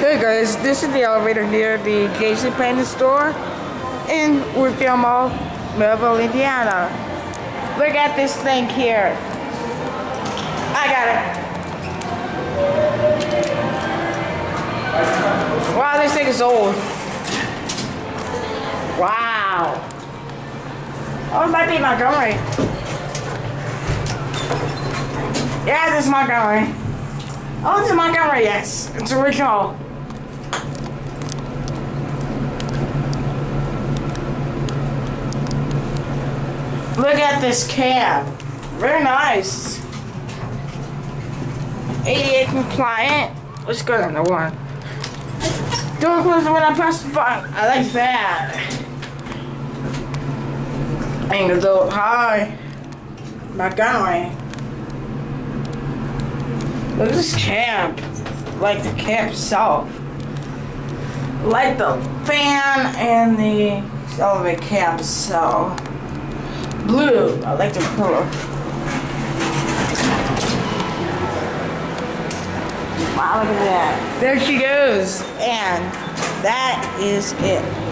Hey guys, this is the elevator near the JC Penney store in Woodfield Mall, Melville, Indiana. Look at this thing here. I got it. Wow, this thing is old. Wow. Oh, it might be Montgomery. Yeah, this is Montgomery. Oh, it's Montgomery, yes. It's original. Look at this cab. Very nice. ADA compliant. Let's go down one. Door close when I press the button. I like that. Angle go high. My Montgomery. Look at this cab. Like the cab itself. Like the fan and the elevator cab itself blue. I like the color. Wow, look at that. There she goes. And that is it.